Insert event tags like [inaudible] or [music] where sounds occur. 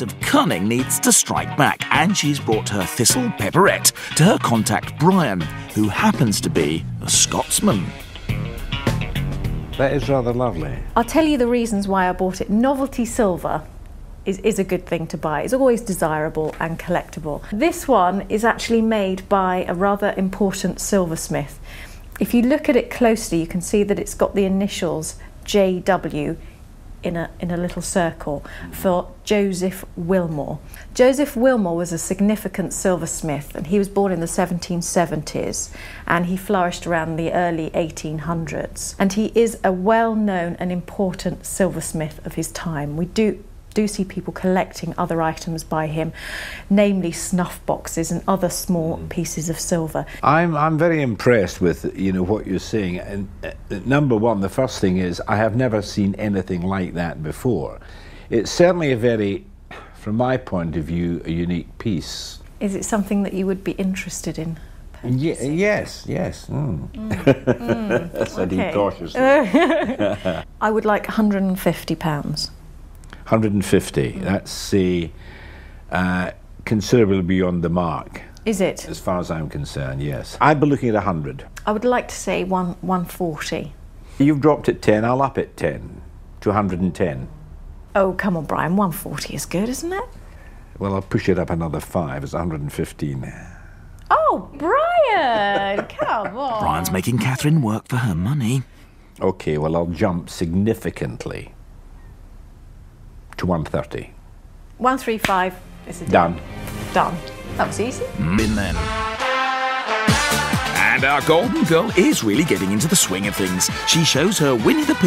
of cunning needs to strike back, and she's brought her thistle pepperette to her contact Brian, who happens to be a Scotsman. That is rather lovely. I'll tell you the reasons why I bought it. Novelty silver is, is a good thing to buy. It's always desirable and collectible. This one is actually made by a rather important silversmith. If you look at it closely, you can see that it's got the initials JW in a, in a little circle for Joseph Willmore. Joseph Willmore was a significant silversmith and he was born in the 1770s and he flourished around the early 1800s. And he is a well known and important silversmith of his time. We do do see people collecting other items by him, namely snuff boxes and other small mm. pieces of silver. I'm, I'm very impressed with you know what you're saying. And uh, number one, the first thing is I have never seen anything like that before. It's certainly a very, from my point of view, a unique piece. Is it something that you would be interested in? Ye- yes, yes. Mm. Mm. [laughs] mm. Said okay. he cautiously. [laughs] I would like 150 pounds. 150. Mm. That's the uh, considerably beyond the mark. Is it? As far as I'm concerned, yes. I'd be looking at 100. I would like to say one, 140. You've dropped at 10, I'll up at 10 to 110. Oh, come on, Brian, 140 is good, isn't it? Well, I'll push it up another five, it's 115. Oh, Brian, [laughs] come on. Brian's making Catherine work for her money. Okay, well, I'll jump significantly to 130. 135 is a Done. Done. That was easy. Mm. Been then. And our golden girl is really getting into the swing of things. She shows her Winnie the Pooh